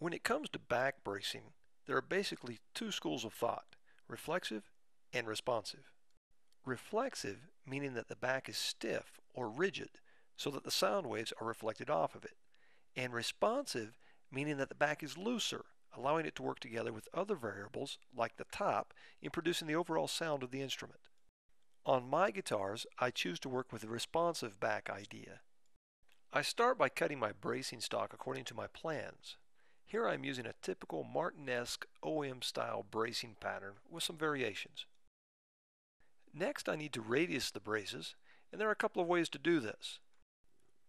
When it comes to back bracing, there are basically two schools of thought, reflexive and responsive. Reflexive meaning that the back is stiff or rigid so that the sound waves are reflected off of it, and responsive meaning that the back is looser, allowing it to work together with other variables like the top in producing the overall sound of the instrument. On my guitars, I choose to work with the responsive back idea. I start by cutting my bracing stock according to my plans. Here I'm using a typical Martinesque OM style bracing pattern with some variations. Next I need to radius the braces, and there are a couple of ways to do this.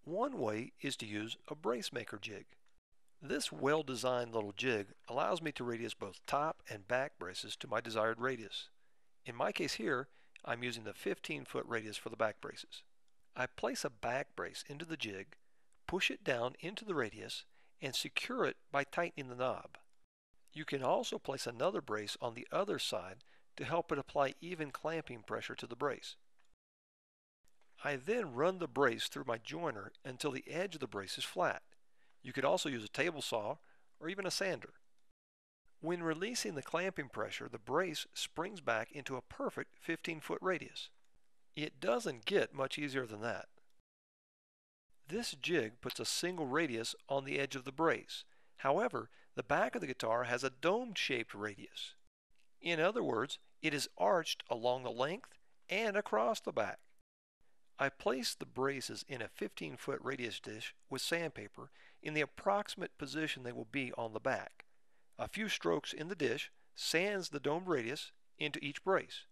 One way is to use a brace maker jig. This well-designed little jig allows me to radius both top and back braces to my desired radius. In my case here, I'm using the 15 foot radius for the back braces. I place a back brace into the jig, push it down into the radius, and secure it by tightening the knob. You can also place another brace on the other side to help it apply even clamping pressure to the brace. I then run the brace through my jointer until the edge of the brace is flat. You could also use a table saw or even a sander. When releasing the clamping pressure, the brace springs back into a perfect 15 foot radius. It doesn't get much easier than that. This jig puts a single radius on the edge of the brace. However, the back of the guitar has a dome-shaped radius. In other words, it is arched along the length and across the back. I place the braces in a 15 foot radius dish with sandpaper in the approximate position they will be on the back. A few strokes in the dish sands the domed radius into each brace.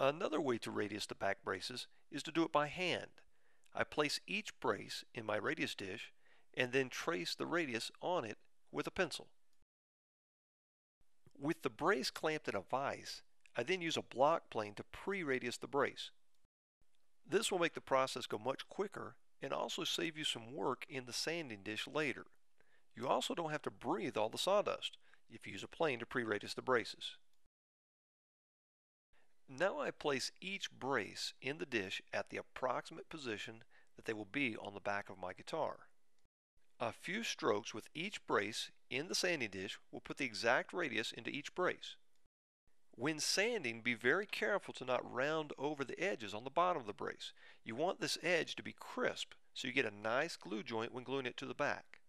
Another way to radius the back braces is to do it by hand. I place each brace in my radius dish and then trace the radius on it with a pencil. With the brace clamped in a vise, I then use a block plane to pre-radius the brace. This will make the process go much quicker and also save you some work in the sanding dish later. You also don't have to breathe all the sawdust if you use a plane to pre-radius the braces. Now I place each brace in the dish at the approximate position that they will be on the back of my guitar. A few strokes with each brace in the sanding dish will put the exact radius into each brace. When sanding, be very careful to not round over the edges on the bottom of the brace. You want this edge to be crisp so you get a nice glue joint when gluing it to the back.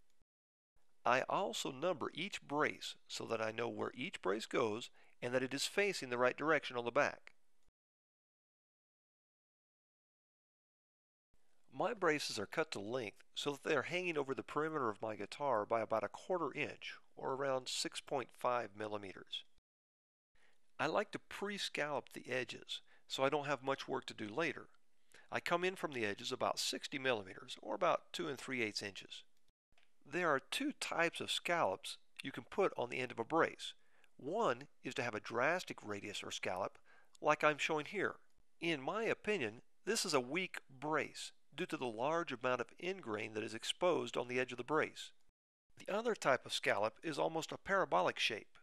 I also number each brace so that I know where each brace goes and that it is facing the right direction on the back. My braces are cut to length so that they are hanging over the perimeter of my guitar by about a quarter inch or around 6.5 millimeters. I like to pre-scallop the edges so I don't have much work to do later. I come in from the edges about 60 millimeters or about 2 and 3 eighths inches. There are two types of scallops you can put on the end of a brace. One is to have a drastic radius or scallop, like I'm showing here. In my opinion, this is a weak brace due to the large amount of end grain that is exposed on the edge of the brace. The other type of scallop is almost a parabolic shape.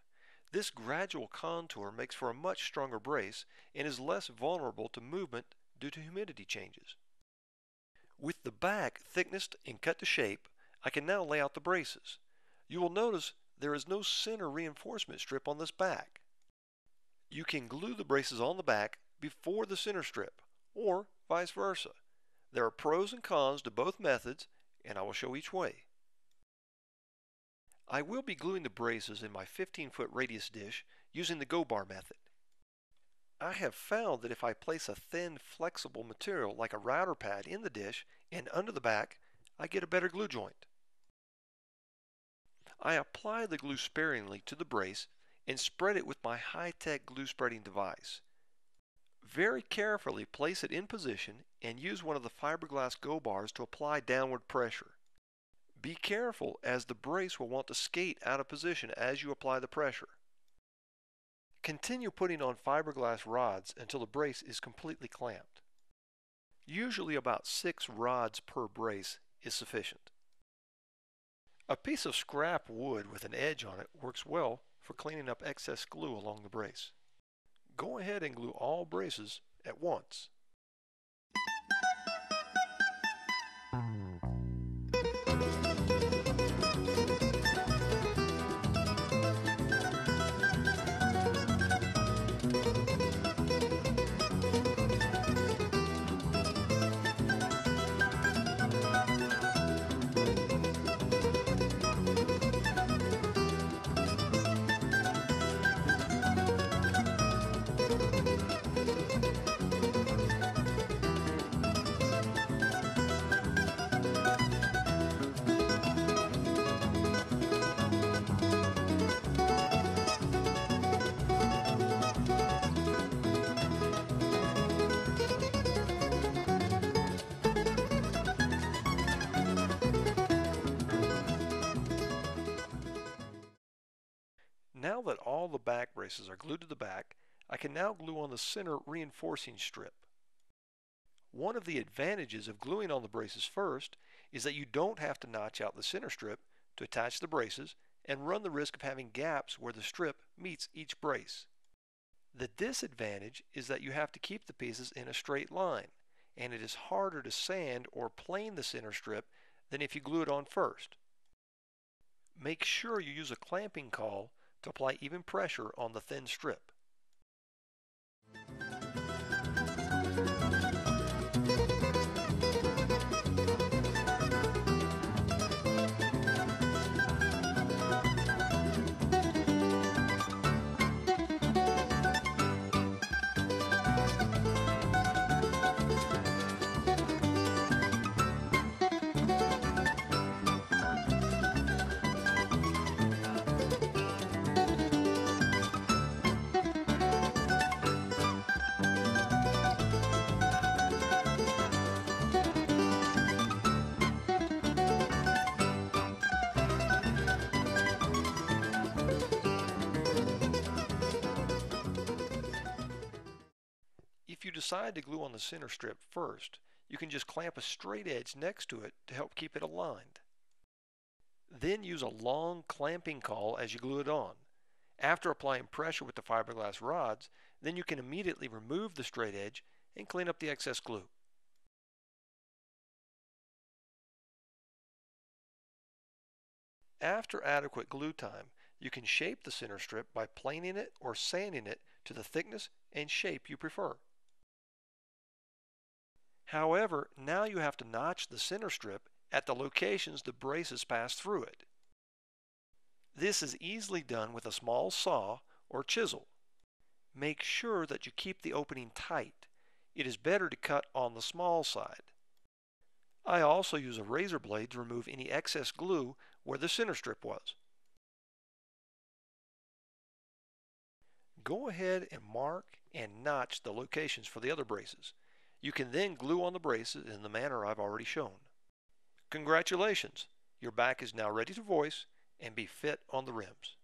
This gradual contour makes for a much stronger brace and is less vulnerable to movement due to humidity changes. With the back thicknessed and cut to shape, I can now lay out the braces. You will notice there is no center reinforcement strip on this back. You can glue the braces on the back before the center strip, or vice versa. There are pros and cons to both methods, and I will show each way. I will be gluing the braces in my 15 foot radius dish using the go bar method. I have found that if I place a thin flexible material like a router pad in the dish and under the back, I get a better glue joint. I apply the glue sparingly to the brace and spread it with my high-tech glue spreading device. Very carefully place it in position and use one of the fiberglass go bars to apply downward pressure. Be careful as the brace will want to skate out of position as you apply the pressure. Continue putting on fiberglass rods until the brace is completely clamped. Usually about 6 rods per brace is sufficient. A piece of scrap wood with an edge on it works well for cleaning up excess glue along the brace. Go ahead and glue all braces at once. That all the back braces are glued to the back, I can now glue on the center reinforcing strip. One of the advantages of gluing on the braces first is that you don't have to notch out the center strip to attach the braces and run the risk of having gaps where the strip meets each brace. The disadvantage is that you have to keep the pieces in a straight line, and it is harder to sand or plane the center strip than if you glue it on first. Make sure you use a clamping caul to apply even pressure on the thin strip. Decide to glue on the center strip first, you can just clamp a straight edge next to it to help keep it aligned. Then use a long clamping caul as you glue it on. After applying pressure with the fiberglass rods, then you can immediately remove the straight edge and clean up the excess glue. After adequate glue time, you can shape the center strip by planing it or sanding it to the thickness and shape you prefer. However, now you have to notch the center strip at the locations the braces pass through it. This is easily done with a small saw or chisel. Make sure that you keep the opening tight. It is better to cut on the small side. I also use a razor blade to remove any excess glue where the center strip was. Go ahead and mark and notch the locations for the other braces. You can then glue on the braces in the manner I've already shown. Congratulations! Your back is now ready to voice and be fit on the rims.